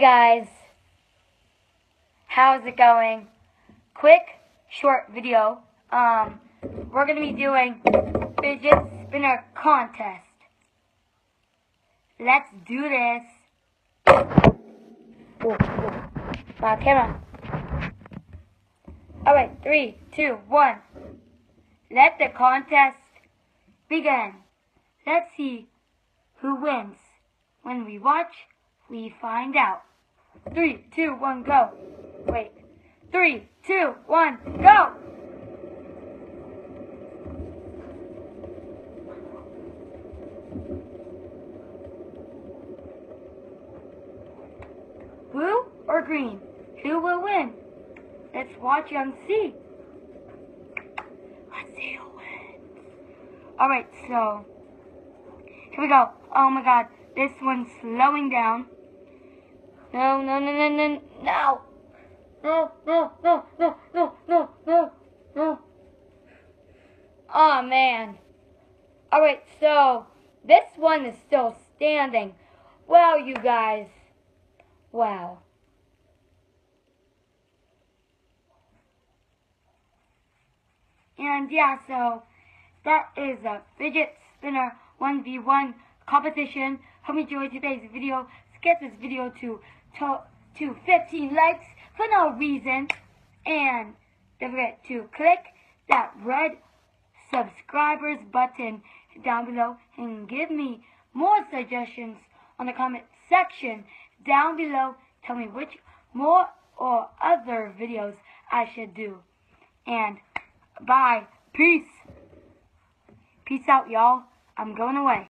Hey guys, how's it going? Quick, short video. Um, we're gonna be doing fidget spinner contest. Let's do this. Ooh, camera. All right, three, two, one. Let the contest begin. Let's see who wins. When we watch, we find out. Three, two, one, go. Wait. Three, two, one, go! Blue or green? Who will win? Let's watch and see. Let's see who wins. Alright, so here we go. Oh my god, this one's slowing down. No, no, no, no, no, no. No, no, no, no, no, no, no, no. Oh man. Alright, so this one is still standing. Well, you guys. Wow. And yeah, so that is a fidget spinner 1v1 competition. Hope you enjoyed today's video. Get this video to, to, to 15 likes for no reason. And don't forget to click that red subscribers button down below and give me more suggestions on the comment section down below. Tell me which more or other videos I should do. And bye. Peace. Peace out, y'all. I'm going away.